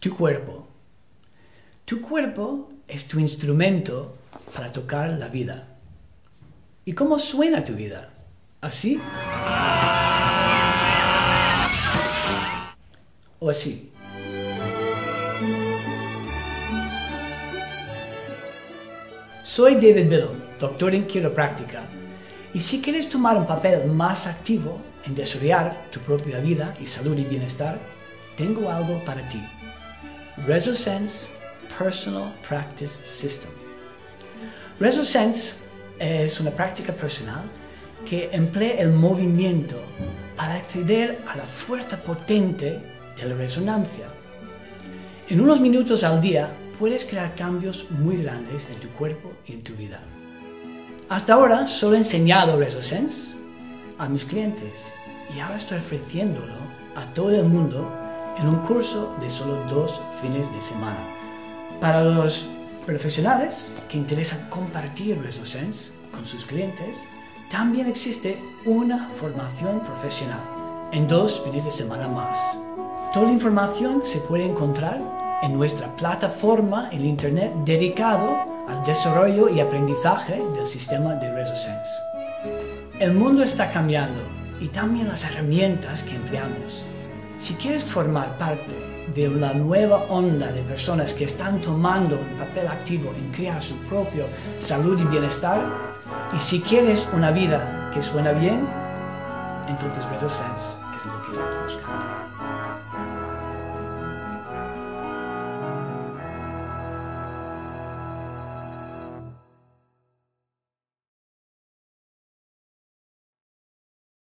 Tu cuerpo. Tu cuerpo es tu instrumento para tocar la vida. ¿Y cómo suena tu vida? ¿Así? ¿O así? Soy David Biddle, doctor en quiropráctica, y si quieres tomar un papel más activo en desarrollar tu propia vida y salud y bienestar, tengo algo para ti. ResoSense Personal Practice System. ResoSense es una práctica personal que emplea el movimiento para acceder a la fuerza potente de la resonancia. En unos minutos al día puedes crear cambios muy grandes en tu cuerpo y en tu vida. Hasta ahora solo he enseñado ResoSense a mis clientes y ahora estoy ofreciéndolo a todo el mundo en un curso de solo dos fines de semana. Para los profesionales que interesan compartir ResoSense con sus clientes, también existe una formación profesional en dos fines de semana más. Toda la información se puede encontrar en nuestra plataforma en Internet dedicado al desarrollo y aprendizaje del sistema de ResoSense. El mundo está cambiando y también las herramientas que empleamos. Si quieres formar parte de la nueva onda de personas que están tomando un papel activo en crear su propio salud y bienestar, y si quieres una vida que suena bien, entonces ResoSense es lo que estás buscando.